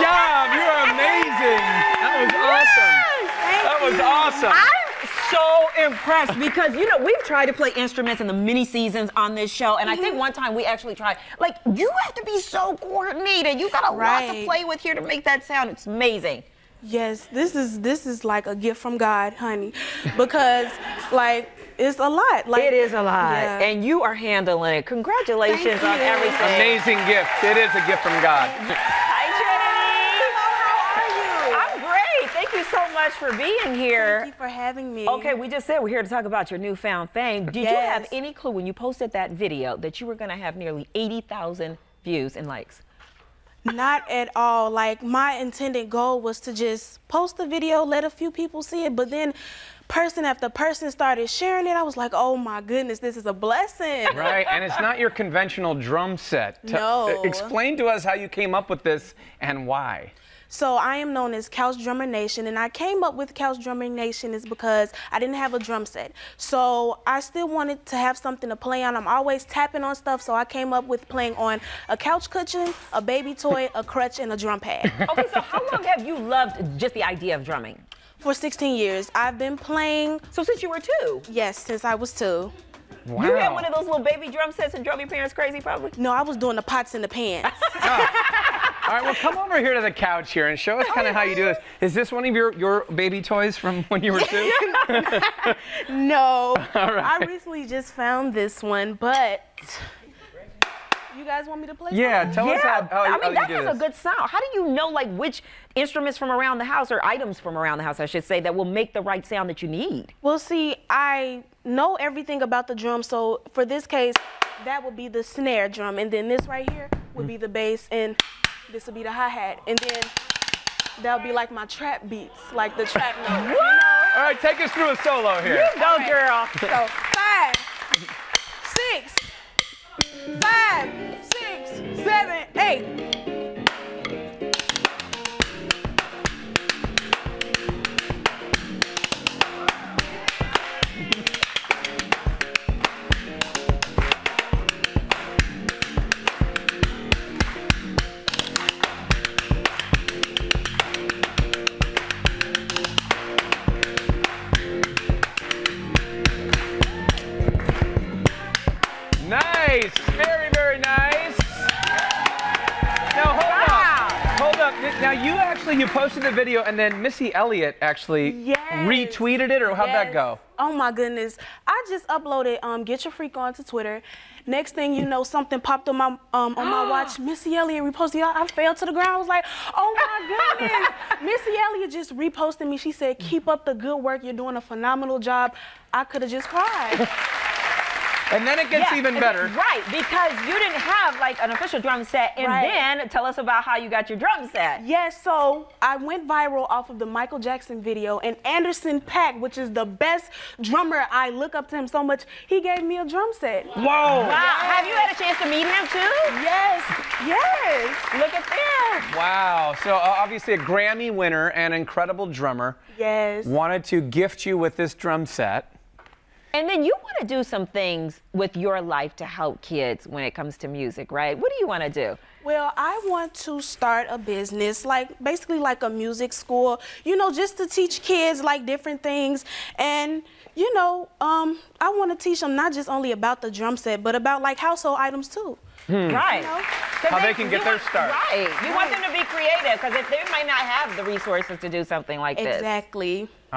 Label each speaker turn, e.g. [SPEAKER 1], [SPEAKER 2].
[SPEAKER 1] job. You're amazing. That was awesome. Yes, that was you. awesome.
[SPEAKER 2] I'm so impressed because you know we've tried to play instruments in the mini seasons on this show, and I think mm-hmm. one time we actually tried. Like you have to be so coordinated. You got a right. lot to play with here to make that sound. It's amazing.
[SPEAKER 3] Yes, this is this is like a gift from God, honey, because like it's a lot. Like,
[SPEAKER 2] it is a lot,
[SPEAKER 3] yeah.
[SPEAKER 2] and you are handling it. Congratulations on everything.
[SPEAKER 1] Amazing gift. It is a gift from God.
[SPEAKER 2] Much for being here.
[SPEAKER 3] Thank you for having me.
[SPEAKER 2] Okay, we just said we're here to talk about your newfound fame. Did you have any clue when you posted that video that you were going to have nearly 80,000 views and likes?
[SPEAKER 3] Not at all. Like my intended goal was to just post the video, let a few people see it, but then person after person started sharing it. I was like, oh my goodness, this is a blessing.
[SPEAKER 1] Right, and it's not your conventional drum set. T-
[SPEAKER 3] No.
[SPEAKER 1] Explain to us how you came up with this and why.
[SPEAKER 3] So I am known as Couch Drummer Nation, and I came up with Couch Drummer Nation is because I didn't have a drum set. So I still wanted to have something to play on. I'm always tapping on stuff, so I came up with playing on a couch cushion, a baby toy, a crutch, and a drum pad.
[SPEAKER 2] Okay, so how long have you loved just the idea of drumming?
[SPEAKER 3] For 16 years, I've been playing,
[SPEAKER 2] So since you were two,
[SPEAKER 3] yes, since I was two.
[SPEAKER 1] Wow.
[SPEAKER 2] you had one of those little baby drum sets and drove your parents crazy, probably.
[SPEAKER 3] No, I was doing the pots and the pans. Ah.
[SPEAKER 1] All right, well, come over here to the couch here and show us kind of how you do this. Is this one of your, your baby toys from when you were two?
[SPEAKER 3] no,
[SPEAKER 1] All right.
[SPEAKER 3] I recently just found this one, but you guys want me to play?
[SPEAKER 1] Yeah,
[SPEAKER 3] some?
[SPEAKER 1] tell us how, how,
[SPEAKER 2] I
[SPEAKER 1] how
[SPEAKER 2] mean
[SPEAKER 1] you
[SPEAKER 2] that has
[SPEAKER 1] this.
[SPEAKER 2] a good sound. How do you know like which instruments from around the house or items from around the house, I should say, that will make the right sound that you need?
[SPEAKER 3] Well, see, I know everything about the drum, so for this case, that would be the snare drum, and then this right here would be the bass, and this will be the hi-hat, and then that'll be like my trap beats, like the trap notes, you know?
[SPEAKER 1] All right, take us through a solo here.
[SPEAKER 2] You go, girl.
[SPEAKER 3] So five, six, five,
[SPEAKER 1] Nice, very, very nice. Now hold
[SPEAKER 2] Wow.
[SPEAKER 1] up, hold up. Now you actually you posted the video and then Missy Elliott actually
[SPEAKER 3] Yes.
[SPEAKER 1] retweeted it, or how'd that go?
[SPEAKER 3] Oh my goodness. I just uploaded um Get Your Freak On to Twitter. Next thing you know, something popped on my um on my watch. Missy Elliott reposted. I I fell to the ground. I was like, oh my goodness. Missy Elliott just reposted me. She said, keep up the good work. You're doing a phenomenal job. I could have just cried.
[SPEAKER 1] And then it gets
[SPEAKER 2] Yeah,
[SPEAKER 1] even better.
[SPEAKER 2] Right, because you didn't have like an official drum set. And
[SPEAKER 3] Right.
[SPEAKER 2] then tell us about how you got your drum set.
[SPEAKER 3] Yes, so I went viral off of the Michael Jackson video, and Anderson .Paak, which is the best drummer, I look up to him so much, he gave me a drum set.
[SPEAKER 1] Whoa!
[SPEAKER 2] Wow, have you had a chance to meet him too?
[SPEAKER 3] Yes, yes.
[SPEAKER 2] Look at that.
[SPEAKER 1] Wow. So uh, obviously a Grammy winner and incredible drummer
[SPEAKER 3] Yes.
[SPEAKER 1] wanted to gift you with this drum set.
[SPEAKER 2] And you want to do some things with your life to help kids when it comes to music, right? What do you want to do?
[SPEAKER 3] Well, I want to start a business, like basically like a music school, you know, just to teach kids like different things. And, you know, um, I want to teach them not just only about the drum set, but about like household items too.
[SPEAKER 2] Right.
[SPEAKER 3] know?
[SPEAKER 2] 'Cause
[SPEAKER 1] How they can get their
[SPEAKER 2] want-
[SPEAKER 1] start.
[SPEAKER 2] Right. You want them to be creative because if they might not have the resources to do something like this.
[SPEAKER 3] Exactly.